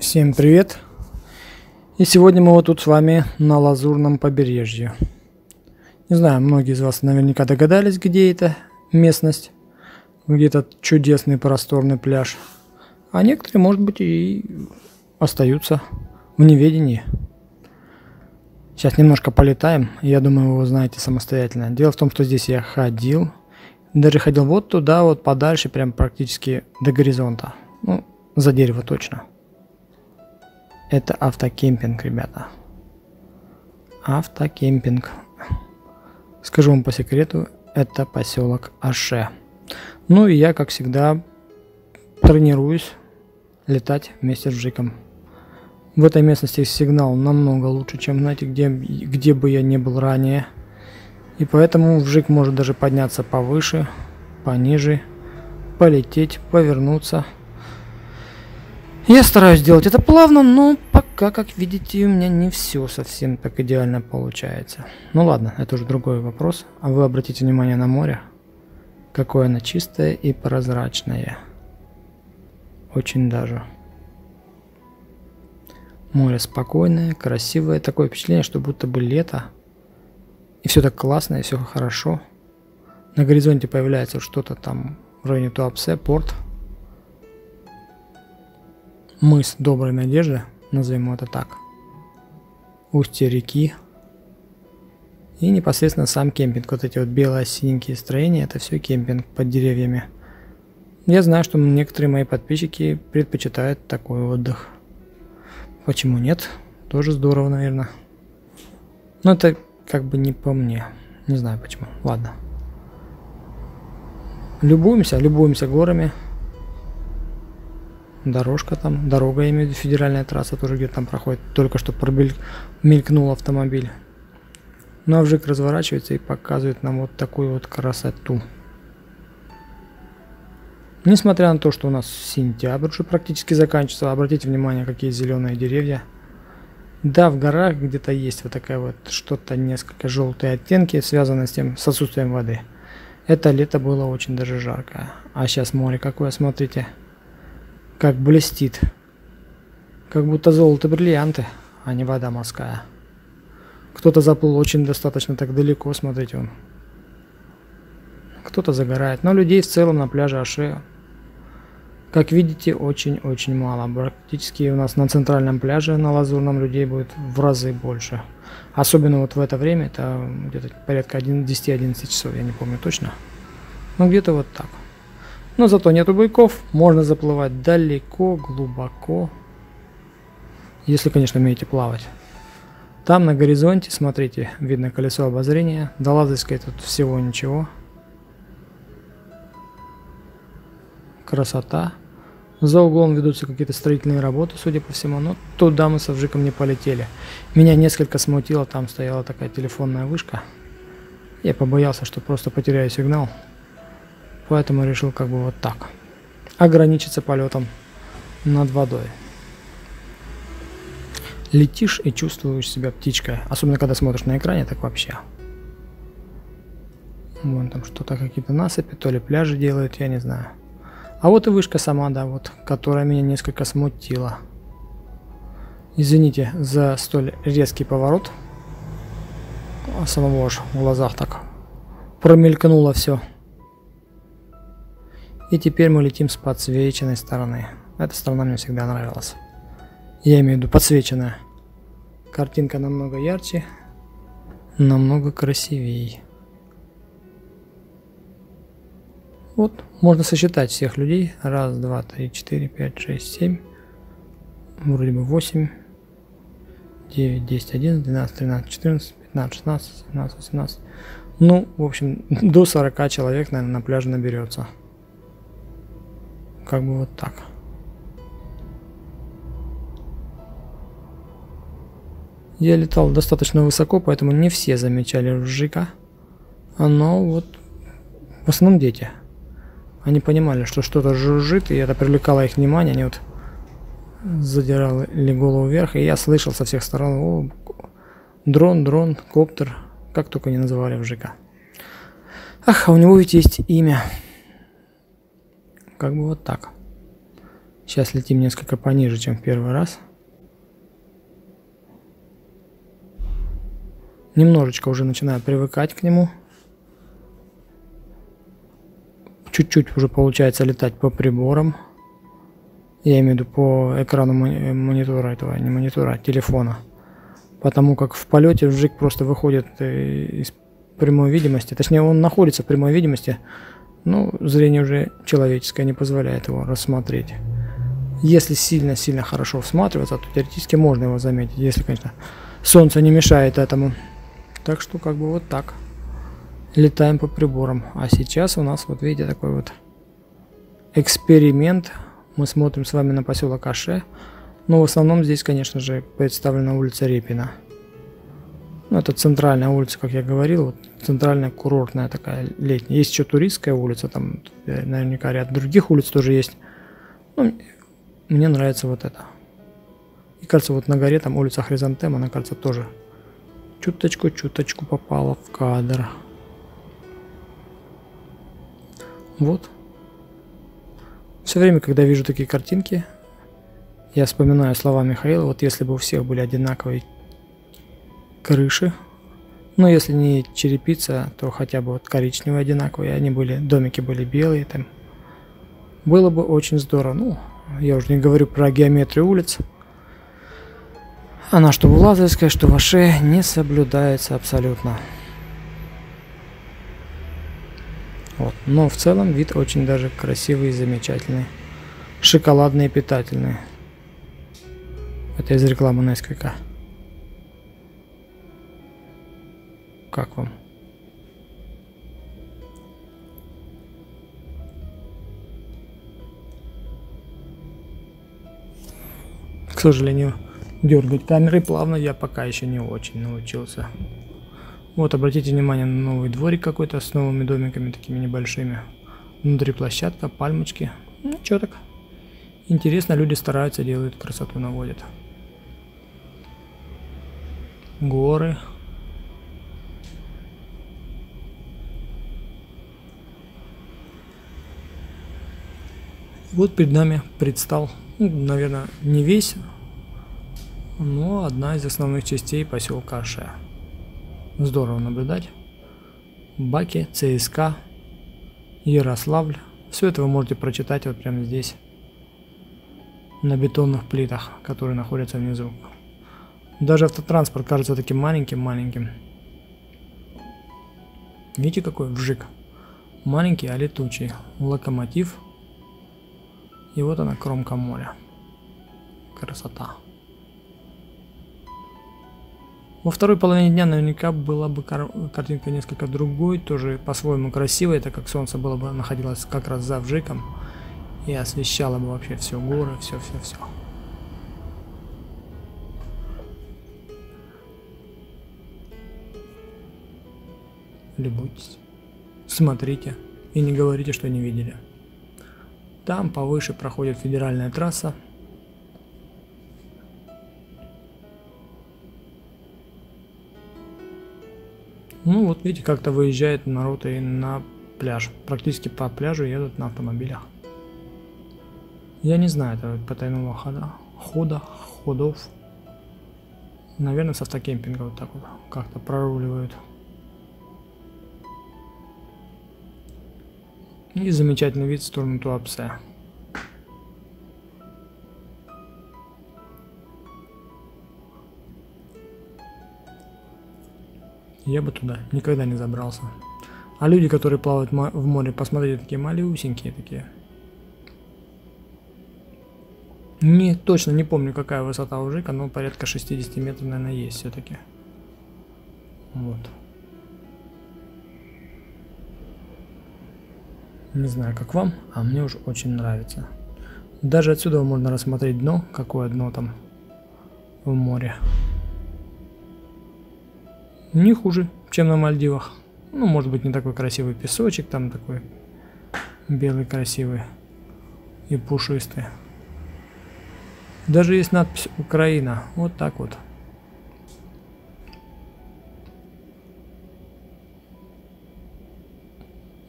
Всем привет! И сегодня мы вот тут с вами на Лазурном побережье. Не знаю, многие из вас наверняка догадались, где эта местность, где этот чудесный просторный пляж. А некоторые, может быть, и остаются в неведении. Сейчас немножко полетаем, я думаю, вы знаете самостоятельно. Дело в том, что здесь я ходил, даже ходил вот туда, вот подальше, прям практически до горизонта. Ну, за дерево точно. Это автокемпинг, ребята. Автокемпинг. Скажу вам по секрету, это поселок Аше. Ну и я, как всегда, тренируюсь летать вместе с Жиком. В этой местности сигнал намного лучше, чем, знаете, где, где бы я не был ранее. И поэтому Жик может даже подняться повыше, пониже, полететь, повернуться – я стараюсь делать это плавно, но пока, как видите, у меня не все совсем так идеально получается. Ну ладно, это уже другой вопрос. А вы обратите внимание на море. Какое оно чистое и прозрачное. Очень даже. Море спокойное, красивое. Такое впечатление, что будто бы лето. И все так классно, и все хорошо. На горизонте появляется что-то там в районе Туапсе, порт – мыс Доброй Надежды, назовем это так, устье реки и непосредственно сам кемпинг. Вот эти вот белые синенькие строения, это все кемпинг под деревьями. Я знаю, что некоторые мои подписчики предпочитают такой отдых. Почему нет? Тоже здорово, наверное. Но это как бы не по мне. Не знаю почему. Ладно. Любуемся, любуемся горами дорожка там, дорога, я имею в виду федеральная трасса тоже где-то там проходит. Только что мелькнул автомобиль. Ну а вжик разворачивается и показывает нам вот такую вот красоту. Несмотря на то, что у нас сентябрь уже практически заканчивается, обратите внимание, какие зеленые деревья. Да, в горах где-то есть вот такая вот что-то, несколько желтые оттенки, связанные с тем, с отсутствием воды. Это лето было очень даже жарко. А сейчас море какое, смотрите как блестит. Как будто золото бриллианты, а не вода морская. Кто-то заплыл очень достаточно так далеко, смотрите он. Кто-то загорает. Но людей в целом на пляже Аше, как видите, очень-очень мало. Практически у нас на центральном пляже, на Лазурном, людей будет в разы больше. Особенно вот в это время, это где-то порядка 10-11 часов, я не помню точно. Но где-то вот так. Но зато нету буйков, можно заплывать далеко, глубоко. Если, конечно, умеете плавать. Там на горизонте, смотрите, видно колесо обозрения. До Лазарской тут всего ничего. Красота. За углом ведутся какие-то строительные работы, судя по всему. Но туда мы с Авжиком не полетели. Меня несколько смутило, там стояла такая телефонная вышка. Я побоялся, что просто потеряю сигнал. Поэтому решил как бы вот так. Ограничиться полетом над водой. Летишь и чувствуешь себя птичкой. Особенно когда смотришь на экране, так вообще. Вон там что-то, какие-то насыпи, то ли пляжи делают, я не знаю. А вот и вышка сама, да, вот, которая меня несколько смутила. Извините за столь резкий поворот. А самого аж в глазах так промелькнуло все. И теперь мы летим с подсвеченной стороны. Эта сторона мне всегда нравилась. Я имею в виду подсвеченная. Картинка намного ярче, намного красивее. Вот, можно сосчитать всех людей. Раз, два, три, четыре, пять, шесть, семь. Вроде бы восемь. девять, десять, один, двенадцать, тринадцать, четырнадцать, пятнадцать, шестнадцать, семнадцать, восемнадцать. Ну, в общем, до 40 человек, наверное, на пляже наберется как бы вот так. Я летал достаточно высоко, поэтому не все замечали жика. Но вот в основном дети. Они понимали, что что-то жужжит, и это привлекало их внимание. Они вот задирали голову вверх, и я слышал со всех сторон, о, дрон, дрон, коптер, как только не называли в ЖК. Ах, а у него ведь есть имя. Как бы вот так. Сейчас летим несколько пониже, чем в первый раз. Немножечко уже начинаю привыкать к нему. Чуть-чуть уже получается летать по приборам. Я имею в виду по экрану монитора этого, не монитора, а телефона. Потому как в полете вжик просто выходит э, из прямой видимости. Точнее, он находится в прямой видимости, но зрение уже человеческое не позволяет его рассмотреть. Если сильно-сильно хорошо всматриваться, то теоретически можно его заметить, если, конечно, солнце не мешает этому. Так что как бы вот так. Летаем по приборам. А сейчас у нас, вот видите, такой вот эксперимент. Мы смотрим с вами на поселок Аше. Но в основном здесь, конечно же, представлена улица Репина. Ну, это центральная улица, как я говорил, вот центральная курортная такая летняя. Есть еще туристская улица, там наверняка ряд других улиц тоже есть. Ну, мне нравится вот это. И кажется, вот на горе там улица Хризантем, она, кажется, тоже чуточку-чуточку попала в кадр. Вот. Все время, когда вижу такие картинки, я вспоминаю слова Михаила, вот если бы у всех были одинаковые крыши, ну если не черепица, то хотя бы вот коричневые одинаковые, они были, домики были белые там. Было бы очень здорово. Ну, я уже не говорю про геометрию улиц. Она что в Лазарской, что в Аше не соблюдается абсолютно. Вот. Но в целом вид очень даже красивый и замечательный. Шоколадный и питательный. Это из рекламы Несквика. Как вам? К сожалению, дергать камерой плавно я пока еще не очень научился. Вот, обратите внимание на новый дворик какой-то с новыми домиками такими небольшими. Внутри площадка, пальмочки. Ну, что так. Интересно, люди стараются, делают красоту, наводят. Горы. Вот перед нами предстал, ну, наверное, не весь, но одна из основных частей поселка Аше. Здорово наблюдать. Баки, ЦСКА, Ярославль. Все это вы можете прочитать вот прямо здесь, на бетонных плитах, которые находятся внизу. Даже автотранспорт кажется таким маленьким-маленьким. Видите, какой вжик? Маленький, а летучий. Локомотив. И вот она, кромка моря. Красота. Во второй половине дня наверняка была бы кар картинка несколько другой, тоже по-своему красивая, так как солнце было бы находилось как раз за вжиком и освещало бы вообще все горы, все-все-все. Любуйтесь, смотрите и не говорите, что не видели. Там повыше проходит федеральная трасса Ну вот видите, как-то выезжает народ и на пляж. Практически по пляжу едут на автомобилях. Я не знаю этого потайного хода. Хода, ходов. Наверное, с автокемпинга вот так вот как-то проруливают. И замечательный вид в сторону Туапсе. Я бы туда никогда не забрался. А люди, которые плавают в море, посмотрите, такие малюсенькие такие. Не, точно не помню, какая высота у Жика, но порядка 60 метров, наверное, есть все-таки. Вот. Не знаю, как вам, а мне уж очень нравится. Даже отсюда можно рассмотреть дно, какое дно там в море не хуже, чем на Мальдивах. Ну, может быть, не такой красивый песочек, там такой белый красивый и пушистый. Даже есть надпись Украина. Вот так вот.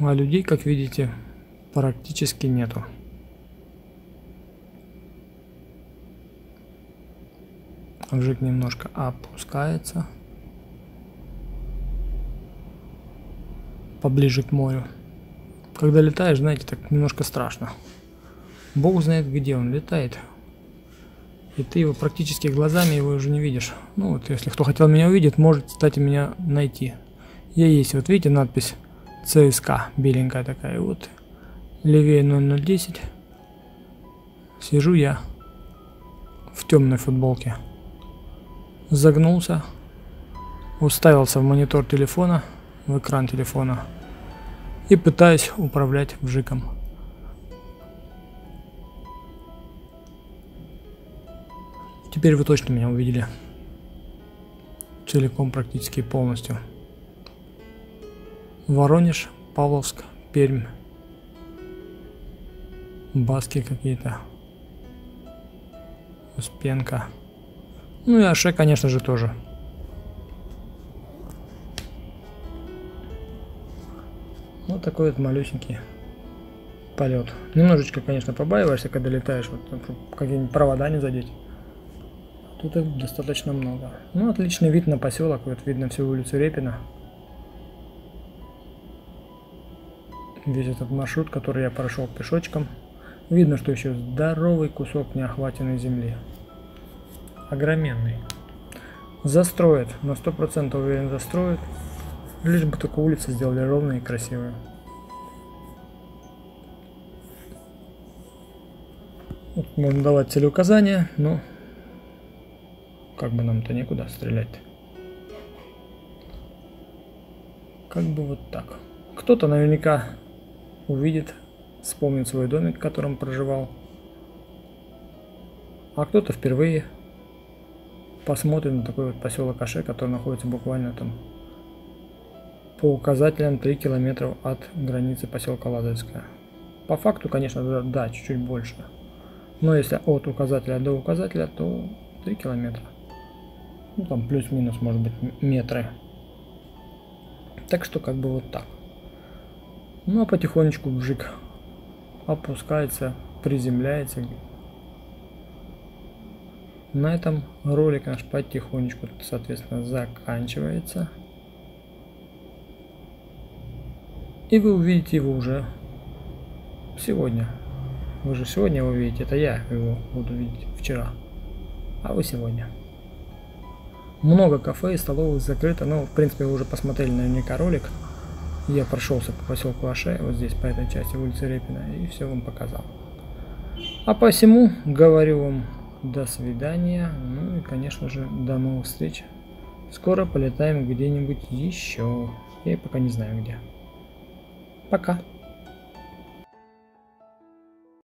А людей, как видите, практически нету. Обжиг немножко опускается. Поближе к морю. Когда летаешь, знаете, так немножко страшно. Бог знает, где он летает. И ты его практически глазами его уже не видишь. Ну вот, если кто хотел меня увидеть, может, кстати, меня найти. Я есть. Вот видите надпись ЦСК, беленькая такая. Вот, левее 0010. Сижу я в темной футболке. Загнулся, уставился в монитор телефона, в экран телефона и пытаюсь управлять вжиком. Теперь вы точно меня увидели. Целиком, практически полностью. Воронеж, Павловск, Пермь. Баски какие-то. Успенка. Ну и Аше, конечно же, тоже. Вот такой вот малюсенький полет. Немножечко, конечно, побаиваешься, когда летаешь, вот какие-нибудь провода не задеть. Тут их достаточно много. Ну, отличный вид на поселок, вот видно всю улицу Репина. Весь этот маршрут, который я прошел пешочком. Видно, что еще здоровый кусок неохваченной земли. Огроменный. Застроят, на 100% уверен застроят. Лишь бы только улицы сделали ровные и красивые. Вот можно давать целеуказания, но как бы нам-то некуда стрелять. Как бы вот так. Кто-то наверняка увидит, вспомнит свой домик, в котором проживал. А кто-то впервые посмотрит на такой вот поселок Аше, который находится буквально там по указателям 3 километра от границы поселка Ладожская. По факту, конечно, да чуть-чуть больше. Но если от указателя до указателя, то 3 километра. Ну, там плюс-минус, может быть, метры. Так что как бы вот так. Ну, а потихонечку бжик опускается, приземляется. На этом ролик наш потихонечку, соответственно, заканчивается. И вы увидите его уже сегодня. Вы же сегодня его видите, это я его буду видеть вчера. А вы сегодня. Много кафе и столовых закрыто. Ну, в принципе, вы уже посмотрели наверняка ролик. Я прошелся по поселку Аше, вот здесь, по этой части улицы Репина, и все вам показал. А посему говорю вам до свидания, ну и, конечно же, до новых встреч. Скоро полетаем где-нибудь еще. Я пока не знаю где. Пока.